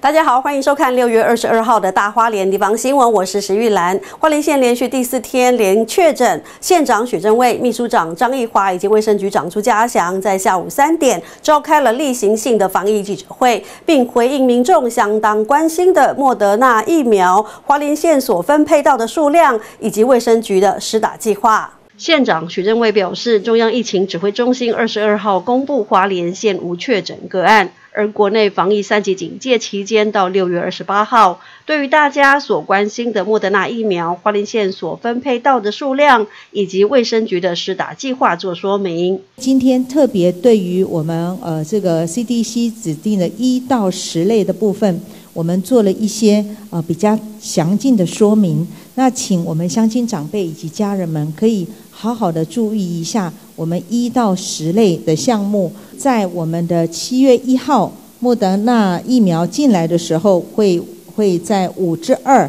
大家好，欢迎收看六月二十二号的大花莲地方新闻，我是石玉兰。花莲县连续第四天连确诊，县长许正卫、秘书长张义华以及卫生局长朱家祥在下午三点召开了例行性的防疫记者会，并回应民众相当关心的莫德纳疫苗花莲县所分配到的数量以及卫生局的施打计划。县长许正卫表示，中央疫情指挥中心二十二号公布花莲县无确诊个案。而国内防疫三级警戒期间到六月二十八号，对于大家所关心的莫德纳疫苗花莲县所分配到的数量，以及卫生局的施打计划做说明。今天特别对于我们呃这个 CDC 指定的一到十类的部分，我们做了一些呃比较详尽的说明。那请我们乡亲长辈以及家人们可以好好的注意一下我们一到十类的项目。在我们的七月一号，莫德纳疫苗进来的时候，会会在五之二、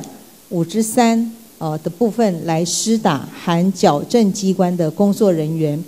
五之三呃的部分来施打，含矫正机关的工作人员。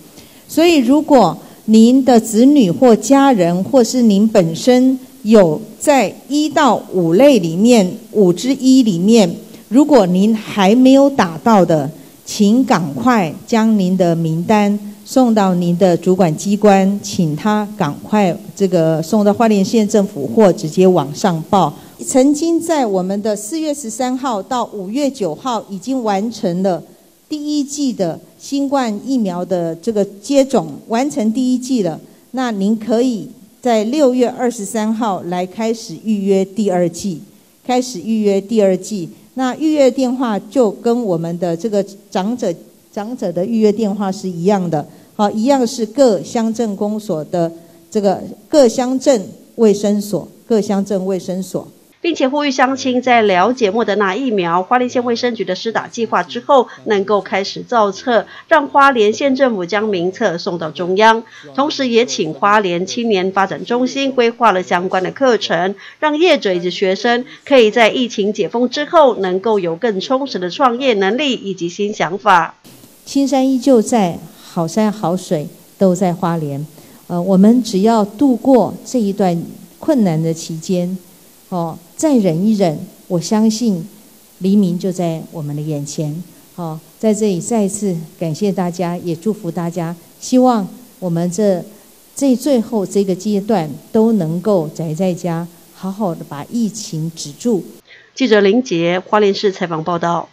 所以，如果您的子女或家人，或是您本身有在一到五类里面五之一里面，如果您还没有打到的，请赶快将您的名单。送到您的主管机关，请他赶快这个送到花莲县政府或直接往上报。曾经在我们的四月十三号到五月九号已经完成了第一季的新冠疫苗的这个接种，完成第一季了。那您可以在六月二十三号来开始预约第二季，开始预约第二季。那预约电话就跟我们的这个长者。长者的预约电话是一样的，好，一样是各乡镇公所的这个各乡镇卫生所、各乡镇卫生所，并且呼吁乡亲在了解莫德纳疫苗花莲县卫生局的施打计划之后，能够开始造册，让花莲县政府将名册送到中央。同时，也请花莲青年发展中心规划了相关的课程，让业者以及学生可以在疫情解封之后，能够有更充实的创业能力以及新想法。青山依旧在，好山好水都在花莲。呃，我们只要度过这一段困难的期间，哦，再忍一忍，我相信黎明就在我们的眼前。好，在这里再次感谢大家，也祝福大家。希望我们这这最后这个阶段都能够宅在家，好好的把疫情止住。记者林杰，花莲市采访报道。